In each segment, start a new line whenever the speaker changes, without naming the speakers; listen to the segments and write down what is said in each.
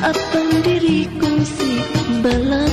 apa diriku si balaka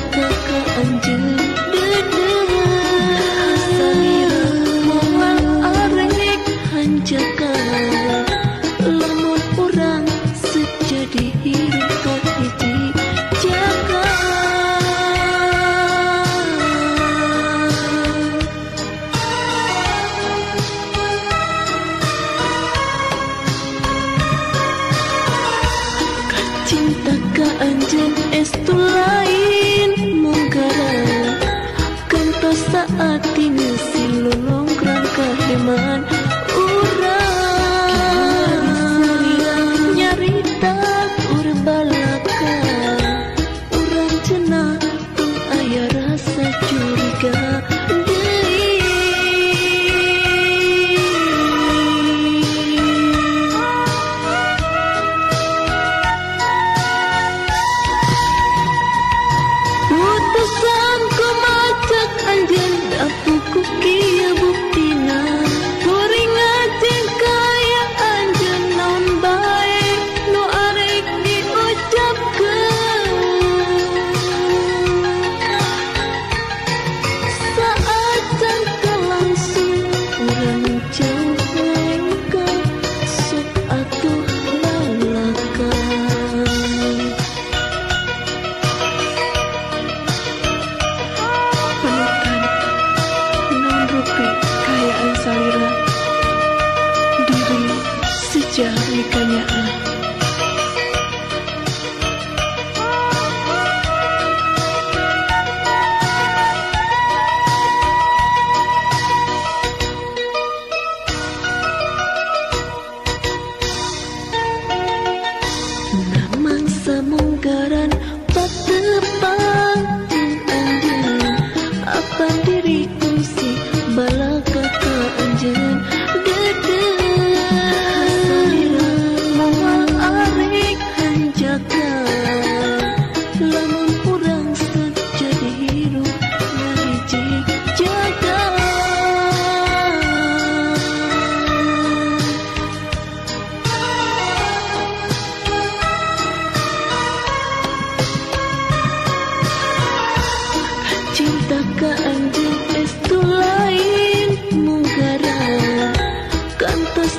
saat ini silulung kerang keheman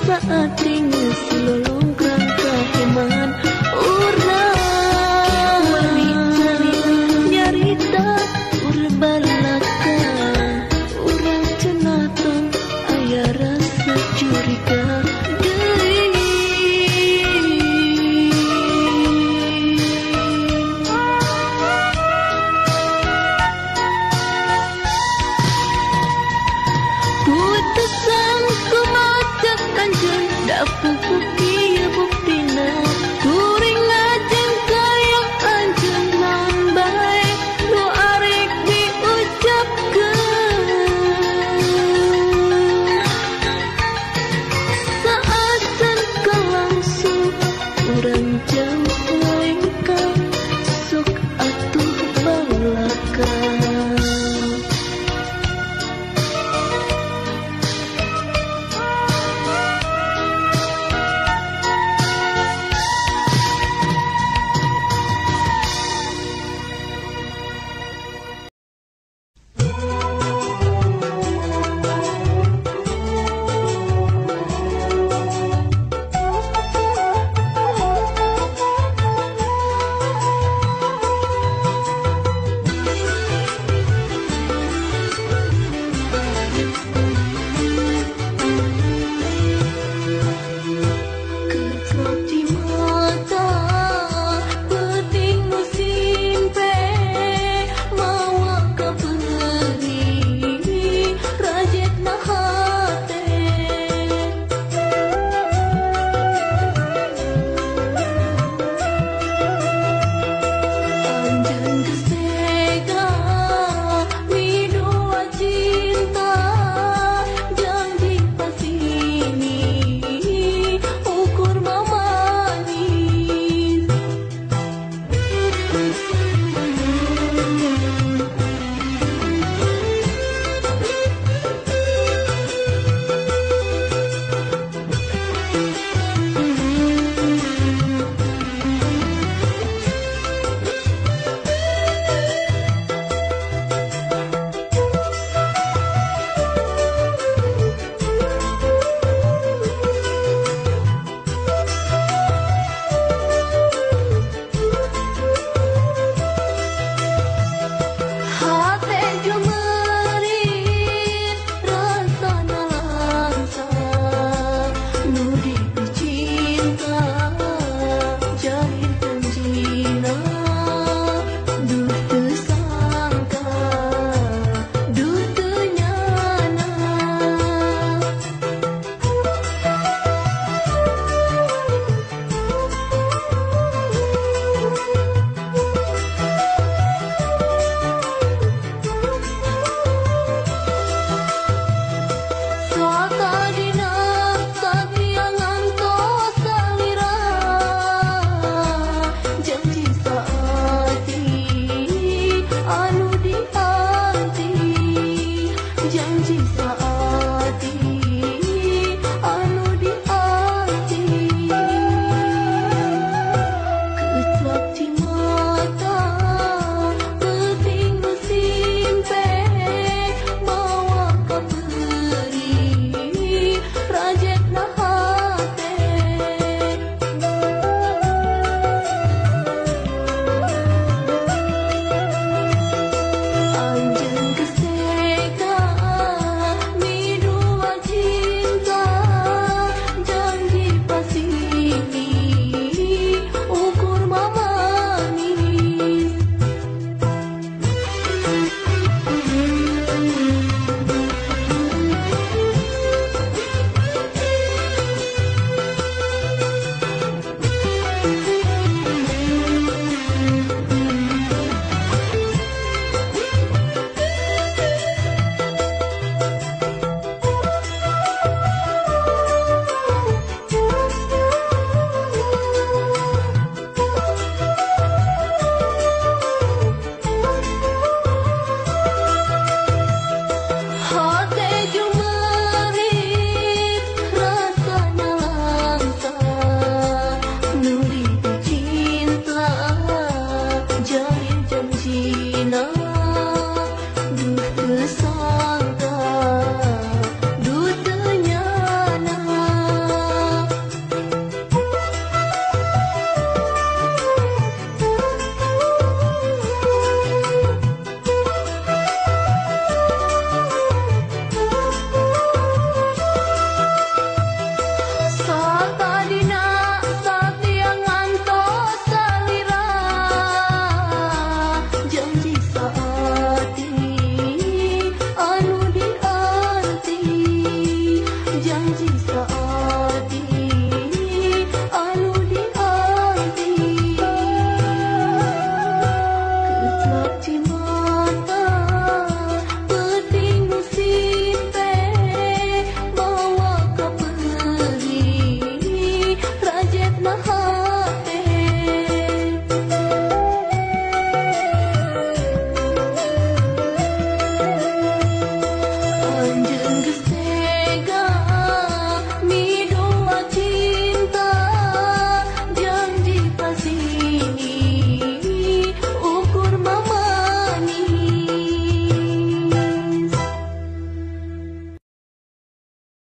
saat tinggal seluruh